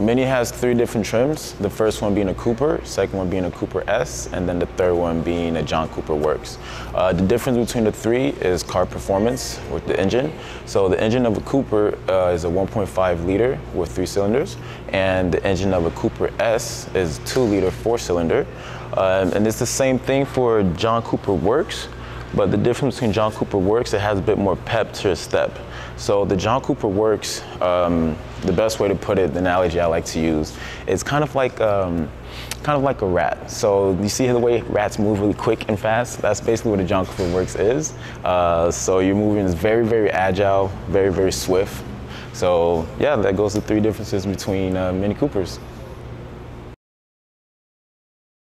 Mini has three different trims. The first one being a Cooper, second one being a Cooper S, and then the third one being a John Cooper Works. Uh, the difference between the three is car performance with the engine. So the engine of a Cooper uh, is a 1.5 liter with three cylinders, and the engine of a Cooper S is two liter four cylinder. Um, and it's the same thing for John Cooper Works, but the difference between John Cooper Works, it has a bit more pep to its step. So the John Cooper Works, um, the best way to put it, the analogy I like to use, is kind of like um, kind of like a rat. So you see the way rats move really quick and fast? That's basically what a John Cooper Works is. Uh, so your movement is very, very agile, very, very swift. So yeah, that goes to three differences between uh, Mini Coopers.